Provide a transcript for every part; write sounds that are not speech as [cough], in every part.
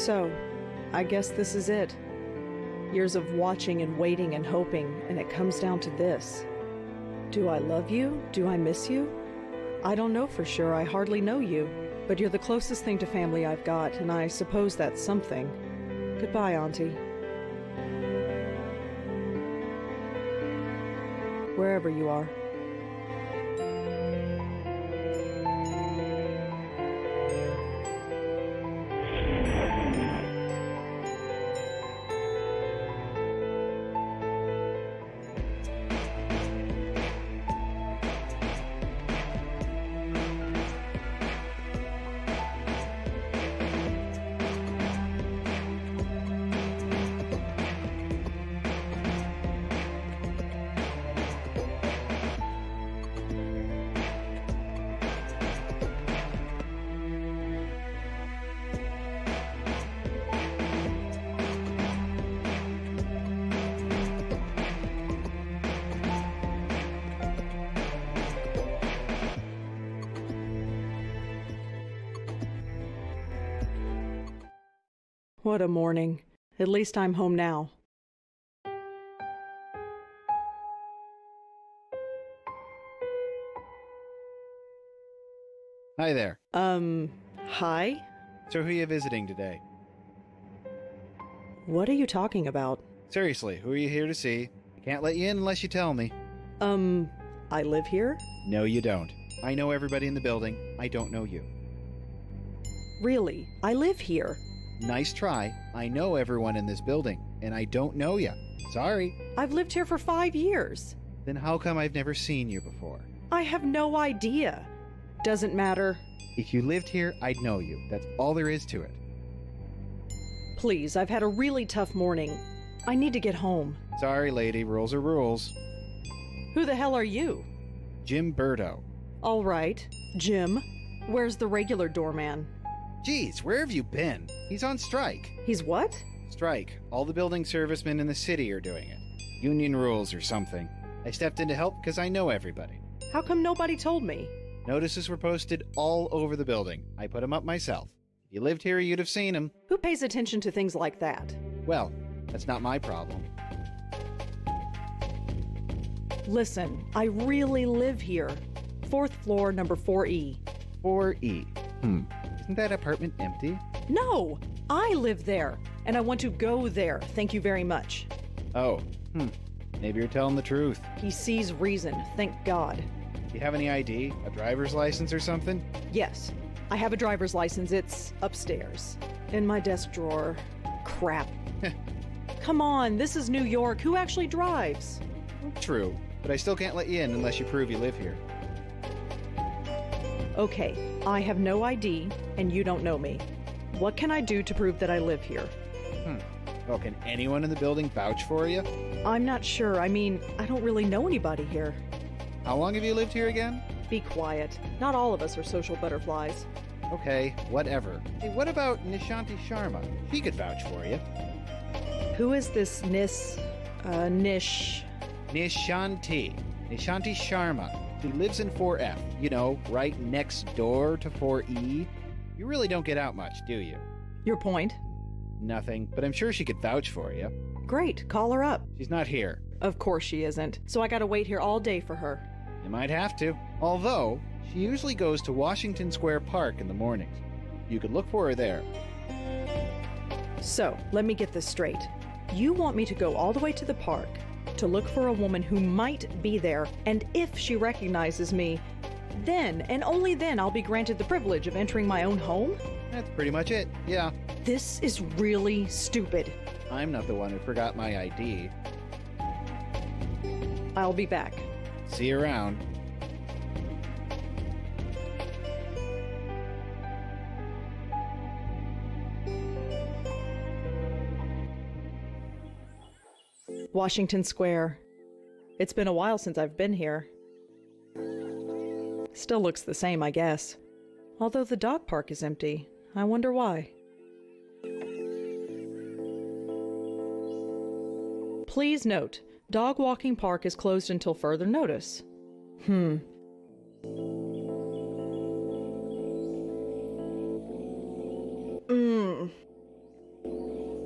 So, I guess this is it. Years of watching and waiting and hoping, and it comes down to this. Do I love you? Do I miss you? I don't know for sure, I hardly know you. But you're the closest thing to family I've got, and I suppose that's something. Goodbye, Auntie. Wherever you are. What a morning. At least I'm home now. Hi there. Um, hi? So, who are you visiting today? What are you talking about? Seriously, who are you here to see? I can't let you in unless you tell me. Um, I live here? No, you don't. I know everybody in the building. I don't know you. Really? I live here. Nice try. I know everyone in this building, and I don't know you. Sorry. I've lived here for five years. Then how come I've never seen you before? I have no idea. Doesn't matter. If you lived here, I'd know you. That's all there is to it. Please, I've had a really tough morning. I need to get home. Sorry, lady. Rules are rules. Who the hell are you? Jim Burdo. All right. Jim. Where's the regular doorman? Geez, where have you been? He's on strike. He's what? Strike. All the building servicemen in the city are doing it. Union rules or something. I stepped in to help because I know everybody. How come nobody told me? Notices were posted all over the building. I put 'em up myself. If you lived here, you'd have seen 'em. Who pays attention to things like that? Well, that's not my problem. Listen, I really live here. Fourth floor, number E. 4E. 4E. Hmm. Isn't that apartment empty? No! I live there, and I want to go there. Thank you very much. Oh. Hmm. Maybe you're telling the truth. He sees reason, thank God. Do you have any ID? A driver's license or something? Yes, I have a driver's license. It's upstairs. In my desk drawer. Crap. [laughs] Come on, this is New York. Who actually drives? True. But I still can't let you in unless you prove you live here. Okay, I have no ID, and you don't know me. What can I do to prove that I live here? Hmm. Well, can anyone in the building vouch for you? I'm not sure. I mean, I don't really know anybody here. How long have you lived here again? Be quiet. Not all of us are social butterflies. Okay, whatever. Hey, what about Nishanti Sharma? She could vouch for you. Who is this Nis. uh, Nish? Nishanti. Nishanti Sharma. She lives in 4F, you know, right next door to 4E. You really don't get out much, do you? Your point? Nothing, but I'm sure she could vouch for you. Great, call her up. She's not here. Of course she isn't. So I gotta wait here all day for her. You might have to. Although, she usually goes to Washington Square Park in the mornings. You could look for her there. So, let me get this straight. You want me to go all the way to the park to look for a woman who might be there, and if she recognizes me, then and only then I'll be granted the privilege of entering my own home? That's pretty much it. Yeah. This is really stupid. I'm not the one who forgot my ID. I'll be back. See you around. Washington Square. It's been a while since I've been here. Still looks the same, I guess. Although the dog park is empty. I wonder why. Please note, dog walking park is closed until further notice. Hmm. Mmm.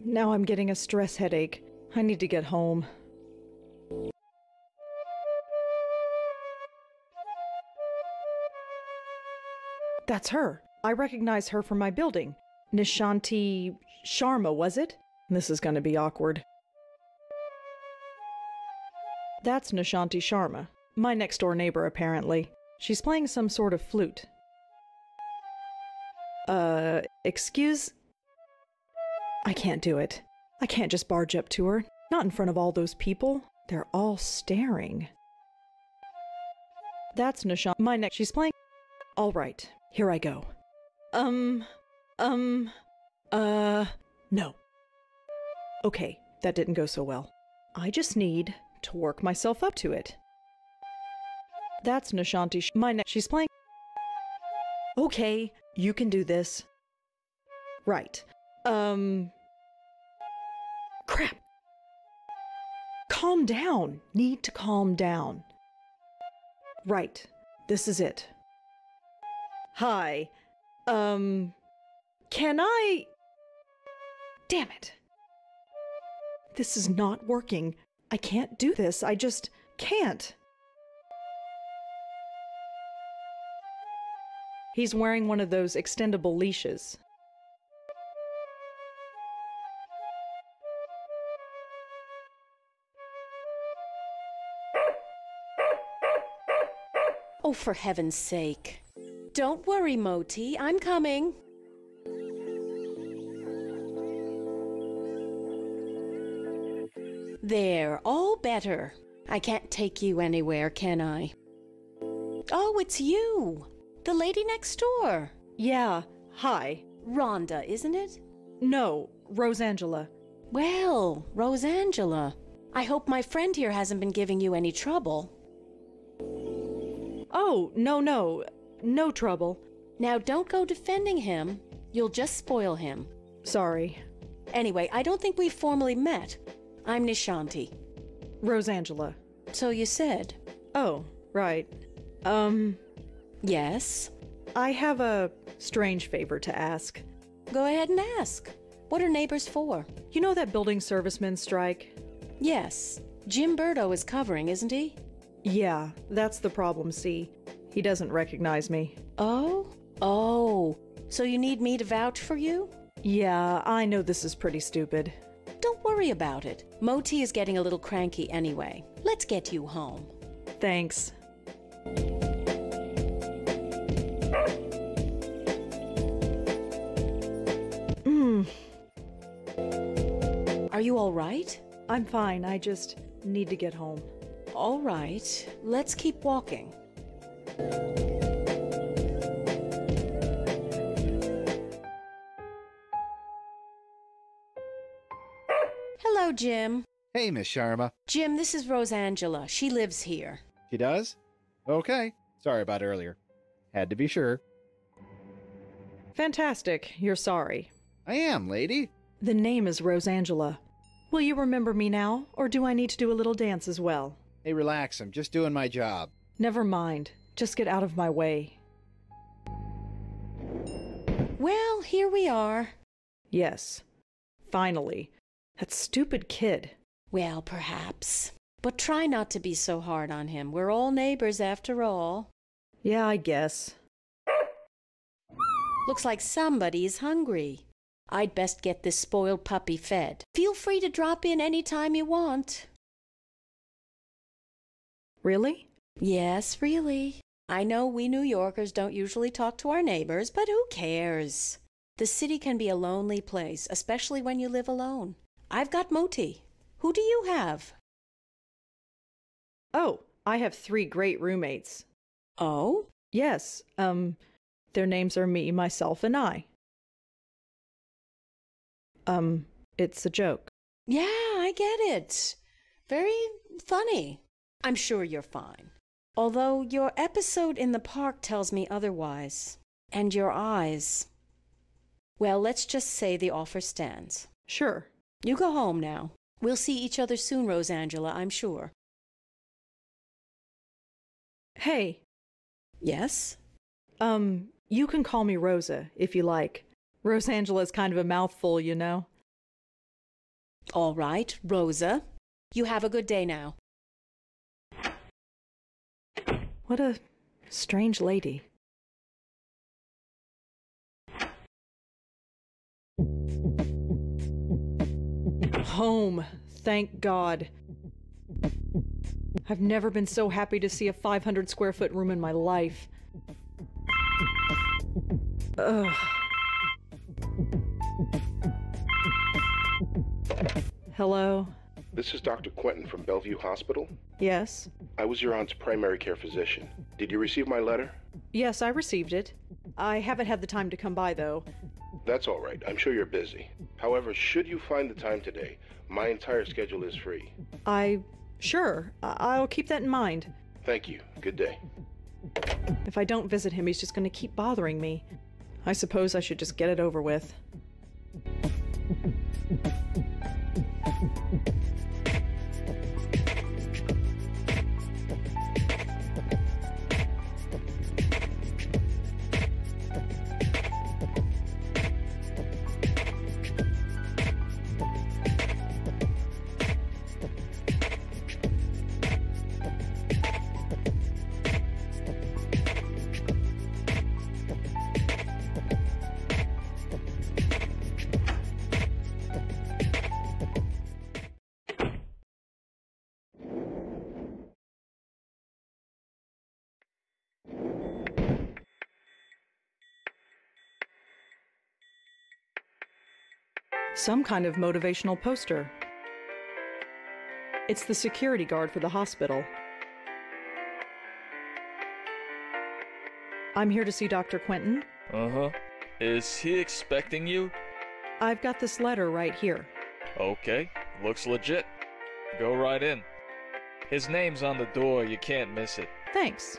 now I'm getting a stress headache. I need to get home. That's her. I recognize her from my building. Nishanti Sharma, was it? This is going to be awkward. That's Nishanti Sharma, my next door neighbor, apparently. She's playing some sort of flute. Uh, excuse? I can't do it. I can't just barge up to her. Not in front of all those people. They're all staring. That's Nishan. My neck. She's playing. All right, here I go. Um, um, uh, no. Okay, that didn't go so well. I just need to work myself up to it. That's Nishanti. Sh- My neck. She's playing. Okay, you can do this. Right. Um. Crap. Calm down. Need to calm down. Right. This is it. Hi. Um. Can I. Damn it. This is not working. I can't do this. I just can't. He's wearing one of those extendable leashes. Oh, for heaven's sake. Don't worry, Moti. I'm coming. There, all better. I can't take you anywhere, can I? Oh, it's you. The lady next door. Yeah, hi. Rhonda, isn't it? No, Rosangela. Well, Rosangela. I hope my friend here hasn't been giving you any trouble. Oh, no, no. No trouble. Now, don't go defending him. You'll just spoil him. Sorry. Anyway, I don't think we've formally met. I'm Nishanti. Rosangela. So you said. Oh, right. Um, Yes? I have a strange favor to ask. Go ahead and ask. What are neighbors for? You know that building servicemen strike? Yes. Jim Burdo is covering, isn't he? Yeah, that's the problem, see. He doesn't recognize me. Oh? Oh. So you need me to vouch for you? Yeah, I know this is pretty stupid. Don't worry about it. Moti is getting a little cranky anyway. Let's get you home. Thanks. Mm, Are you all right? I'm fine. I just need to get home. All right. Let's keep walking. Hello, Jim. Hey, Miss Sharma. Jim, this is Rosangela. She lives here. She does? Okay. Sorry about earlier. Had to be sure. Fantastic. You're sorry. I am, lady. The name is Rosangela. Will you remember me now, or do I need to do a little dance as well? Hey, relax. I'm just doing my job. Never mind. Just get out of my way. Well, here we are. Yes. Finally. That stupid kid. Well, perhaps. But try not to be so hard on him. We're all neighbors after all. Yeah, I guess. Looks like somebody's hungry. I'd best get this spoiled puppy fed. Feel free to drop in any time you want. Really? Yes, really. I know we New Yorkers don't usually talk to our neighbors, but who cares? The city can be a lonely place, especially when you live alone. I've got Moti. Who do you have? Oh, I have three great roommates. Oh? Yes, um, their names are me, myself, and I. Um, it's a joke. Yeah, I get it. Very funny. I'm sure you're fine. Although your episode in the park tells me otherwise. And your eyes. Well, let's just say the offer stands. Sure. You go home now. We'll see each other soon, Rosangela, I'm sure. Hey, Yes? um, you can call me Rosa if you like. Rosangela's kind of a mouthful, you know. All right, Rosa. You have a good day now. What a strange lady. Home, thank God. I've never been so happy to see a 500 square foot room in my life. Ugh. Hello? This is Dr. Quentin from Bellevue Hospital. Yes? I was your aunt's primary care physician. Did you receive my letter? Yes, I received it. I haven't had the time to come by, though. That's all right. I'm sure you're busy. However, should you find the time today, my entire schedule is free. I. Sure, I- I'll keep that in mind. Thank you. Good day. If I don't visit him, he's just going to keep bothering me. I suppose I should just get it over with. Some kind of motivational poster. It's the security guard for the hospital. I'm here to see Dr. Quentin. Uh huh. Is he expecting you? I've got this letter right here. Okay, looks legit. Go right in. His name's on the door, you can't miss it. Thanks.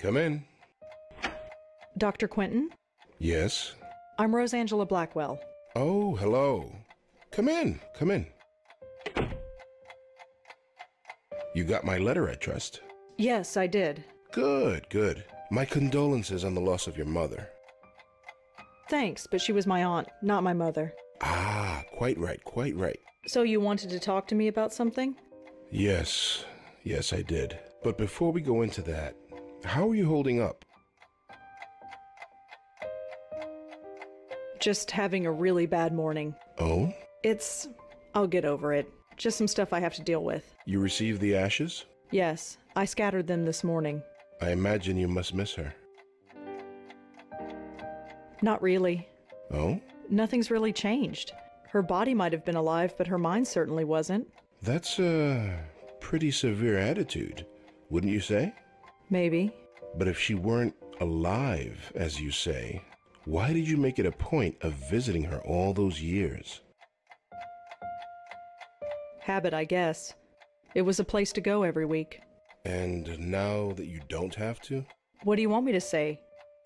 Come in. Dr. Quentin? Yes. I'm Rosangela Blackwell. Oh, hello. Come in. Come in. You got my letter, I trust. Yes, I did. Good, good. My condolences on the loss of your mother. Thanks, but she was my aunt, not my mother. Ah, quite right, quite right. So you wanted to talk to me about something? Yes, yes, I did. But before we go into that, how are you holding up? Just having a really bad morning. Oh? It's. I'll get over it. Just some stuff I have to deal with. You received the ashes? Yes, I scattered them this morning. I imagine you must miss her. Not really. Oh? Nothing's really changed. Her body might have been alive, but her mind certainly wasn't. That's a pretty severe attitude, wouldn't you say? Maybe. But if she weren't alive, as you say, why did you make it a point of visiting her all those years? Habit, I guess. It was a place to go every week. And now that you don't have to? What do you want me to say?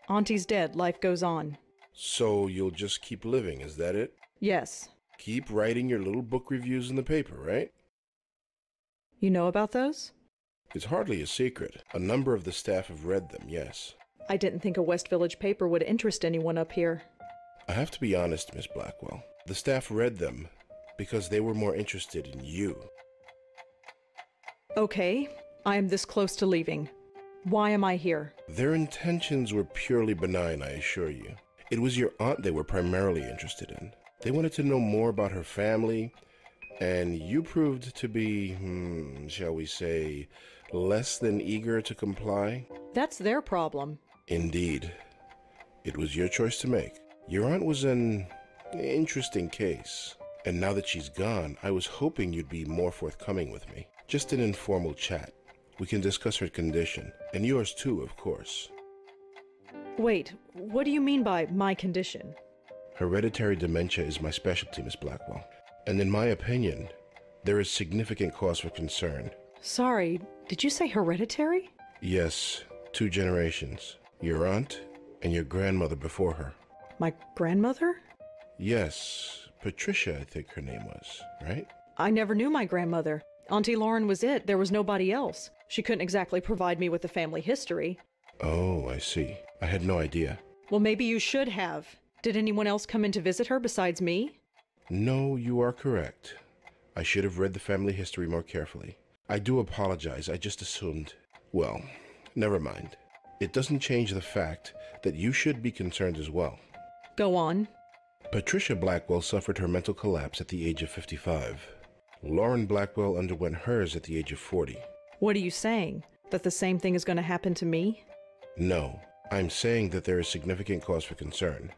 Auntie's dead, life goes on. So you'll just keep living, is that it? Yes. Keep writing your little book reviews in the paper, right? You know about those? It's hardly a secret. A number of the staff have read them, yes. I didn't think a West Village paper would interest anyone up here. I have to be honest, Miss Blackwell. The staff read them because they were more interested in you. Okay, I am this close to leaving. Why am I here? Their intentions were purely benign, I assure you. It was your aunt they were primarily interested in. They wanted to know more about her family, and you proved to be, hmm, shall we say, less than eager to comply? That's their problem. Indeed. It was your choice to make. Your aunt was an interesting case. And now that she's gone, I was hoping you'd be more forthcoming with me. Just an informal chat. We can discuss her condition, and yours too, of course. Wait, what do you mean by my condition? Hereditary dementia is my specialty, Miss Blackwell. And in my opinion, there is significant cause for concern. Sorry, did you say hereditary? Yes, two generations. Your aunt and your grandmother before her. My grandmother? Yes, Patricia, I think her name was, right? I never knew my grandmother. Auntie Lauren was it. There was nobody else. She couldn't exactly provide me with a family history. Oh, I see. I had no idea. Well, maybe you should have. Did anyone else come in to visit her besides me? No, you are correct. I should have read the family history more carefully. I do apologize. I just assumed. Well, never mind. It doesn't change the fact that you should be concerned as well. Go on. Patricia Blackwell suffered her mental collapse at the age of 55. Lauren Blackwell underwent hers at the age of 40. What are you saying? That the same thing is going to happen to me? No, I'm saying that there is significant cause for concern.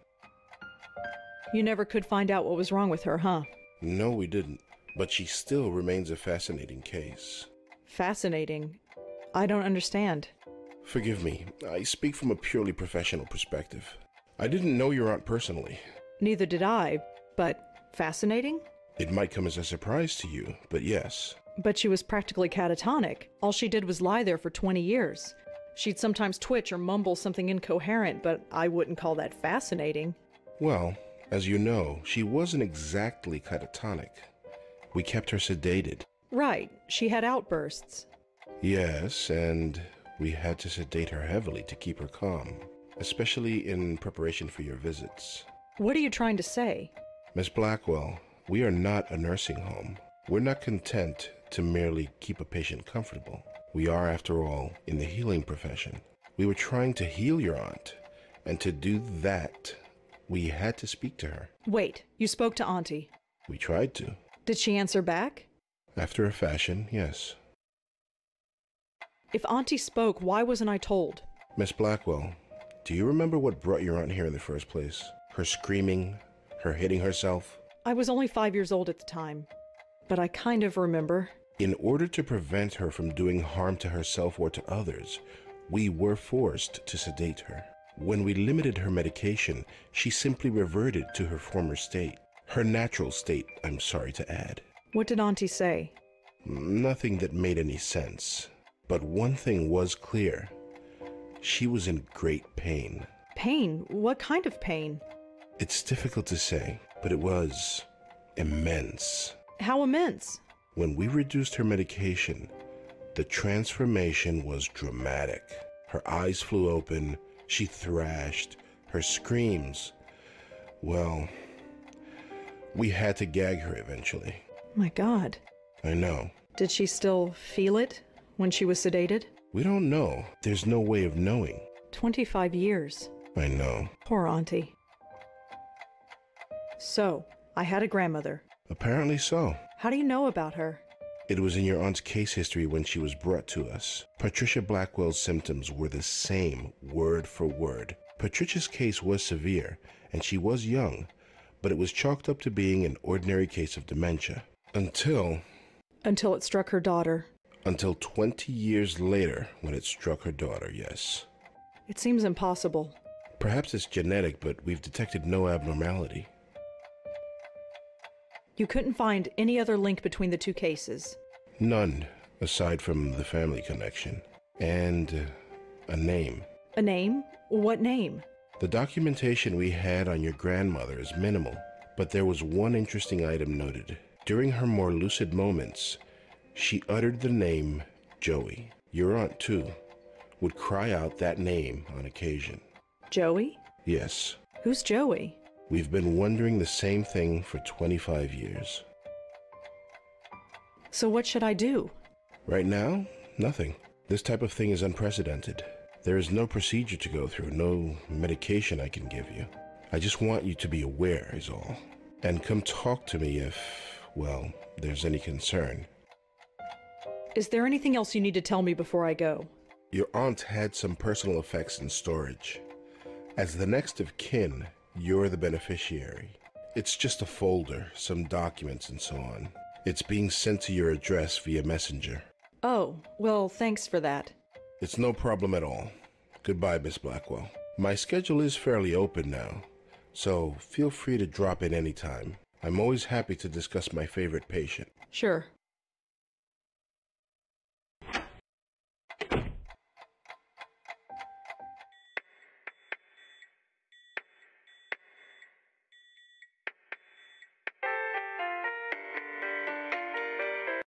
You never could find out what was wrong with her, huh? No, we didn't. But she still remains a fascinating case. Fascinating. I don't understand. Forgive me, I speak from a purely professional perspective. I didn't know your aunt personally. Neither did I, but fascinating? It might come as a surprise to you, but yes. But she was practically catatonic. All she did was lie there for 20 years. She'd sometimes twitch or mumble something incoherent, but I wouldn't call that fascinating. Well, as you know, she wasn't exactly catatonic. We kept her sedated. Right, she had outbursts. Yes, and we had to sedate her heavily to keep her calm, especially in preparation for your visits. What are you trying to say? Miss Blackwell, we are not a nursing home. We're not content to merely keep a patient comfortable. We are, after all, in the healing profession. We were trying to heal your aunt, and to do that, we had to speak to her. Wait, you spoke to Auntie. We tried to. Did she answer back? After a fashion, yes. If Auntie spoke, why wasn't I told? Miss Blackwell, do you remember what brought your aunt here in the first place? Her screaming, her hitting herself? I was only five years old at the time, but I kind of remember. In order to prevent her from doing harm to herself or to others, we were forced to sedate her. When we limited her medication, she simply reverted to her former state. Her natural state, I'm sorry to add. What did Auntie say? Nothing that made any sense. But one thing was clear. She was in great pain. Pain? What kind of pain? It's difficult to say, but it was immense. How immense? When we reduced her medication, the transformation was dramatic. Her eyes flew open, she thrashed, her screams. Well, we had to gag her eventually. My God. I know. Did she still feel it when she was sedated? We don't know. There's no way of knowing. 25 years. I know. Poor Auntie. So, I had a grandmother. Apparently so. How do you know about her? It was in your aunt's case history when she was brought to us. Patricia Blackwell's symptoms were the same, word for word. Patricia's case was severe, and she was young, but it was chalked up to being an ordinary case of dementia. Until. Until it struck her daughter. Until 20 years later, when it struck her daughter, yes. It seems impossible. Perhaps it's genetic, but we've detected no abnormality. You couldn't find any other link between the two cases. None, aside from the family connection. And uh, a name. A name? What name? The documentation we had on your grandmother is minimal, but there was one interesting item noted. During her more lucid moments, she uttered the name Joey. Your aunt, too, would cry out that name on occasion. Joey? Yes, Who's Joey? we've been wondering the same thing for 25 years. So what should I do? Right now, nothing. This type of thing is unprecedented. There is no procedure to go through, no medication I can give you. I just want you to be aware, is all. And come talk to me if, well, there's any concern. Is there anything else you need to tell me before I go? Your aunt had some personal effects in storage. As the next of kin, you're the beneficiary. It's just a folder, some documents, and so on. It's being sent to your address via messenger. Oh, well, thanks for that. It's no problem at all. Goodbye, Miss Blackwell. My schedule is fairly open now, so feel free to drop in anytime. I'm always happy to discuss my favorite patient. Sure.